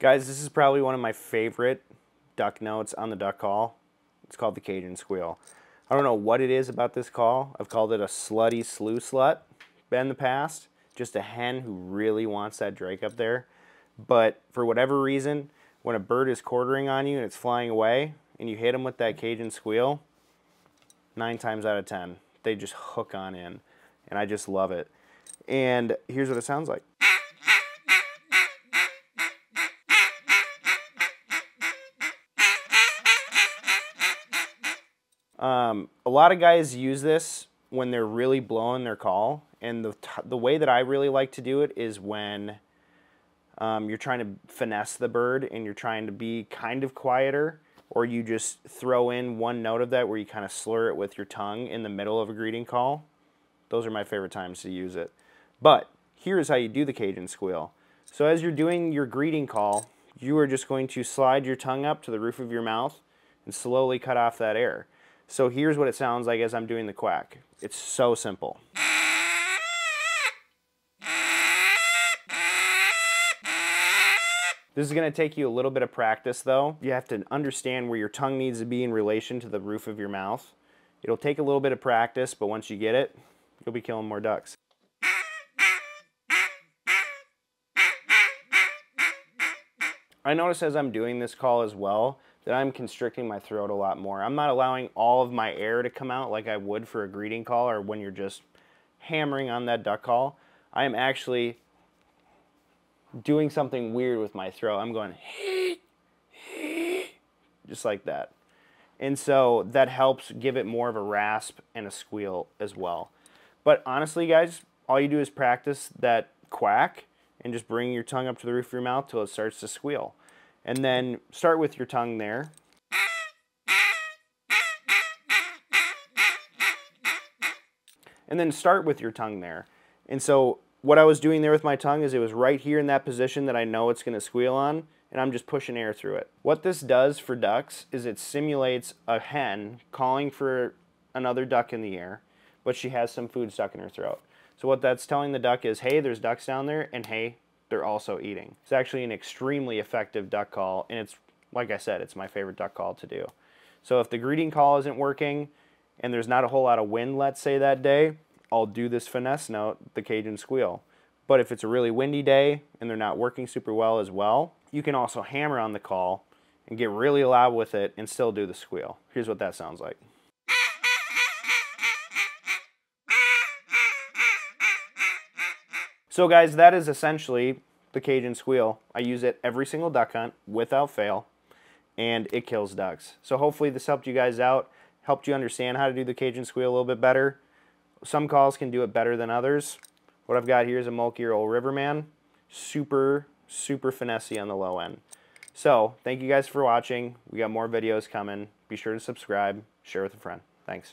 Guys, this is probably one of my favorite duck notes on the duck call. It's called the Cajun squeal. I don't know what it is about this call. I've called it a slutty slew slut in the past. Just a hen who really wants that drake up there. But for whatever reason, when a bird is quartering on you and it's flying away and you hit them with that Cajun squeal, nine times out of ten, they just hook on in. And I just love it. And here's what it sounds like. Um, a lot of guys use this when they're really blowing their call, and the the way that I really like to do it is when um, you're trying to finesse the bird and you're trying to be kind of quieter, or you just throw in one note of that where you kind of slur it with your tongue in the middle of a greeting call. Those are my favorite times to use it. But here's how you do the Cajun squeal. So as you're doing your greeting call, you are just going to slide your tongue up to the roof of your mouth and slowly cut off that air. So here's what it sounds like as I'm doing the quack. It's so simple. This is to take you a little bit of practice though. You have to understand where your tongue needs to be in relation to the roof of your mouth. It'll take a little bit of practice, but once you get it, you'll be killing more ducks. I notice as I'm doing this call as well that I'm constricting my throat a lot more. I'm not allowing all of my air to come out like I would for a greeting call or when you're just hammering on that duck call. I am actually doing something weird with my throat. I'm going just like that. And so that helps give it more of a rasp and a squeal as well. But honestly, guys, all you do is practice that quack and just bring your tongue up to the roof of your mouth till it starts to squeal. And then start with your tongue there. And then start with your tongue there. And so what I was doing there with my tongue is it was right here in that position that I know it's going to squeal on, and I'm just pushing air through it. What this does for ducks is it simulates a hen calling for another duck in the air, but she has some food stuck in her throat. So what that's telling the duck is, hey, there's ducks down there, and hey, they're also eating. It's actually an extremely effective duck call, and it's, like I said, it's my favorite duck call to do. So if the greeting call isn't working, and there's not a whole lot of wind, let's say, that day, I'll do this finesse note, the Cajun squeal. But if it's a really windy day and they're not working super well as well, you can also hammer on the call and get really loud with it and still do the squeal. Here's what that sounds like. So guys, that is essentially the Cajun squeal. I use it every single duck hunt without fail, and it kills ducks. So hopefully this helped you guys out, helped you understand how to do the Cajun squeal a little bit better. Some calls can do it better than others. What I've got here is a Mulkey Old Riverman. Super, super finessey on the low end. So, thank you guys for watching. We got more videos coming. Be sure to subscribe, share with a friend. Thanks.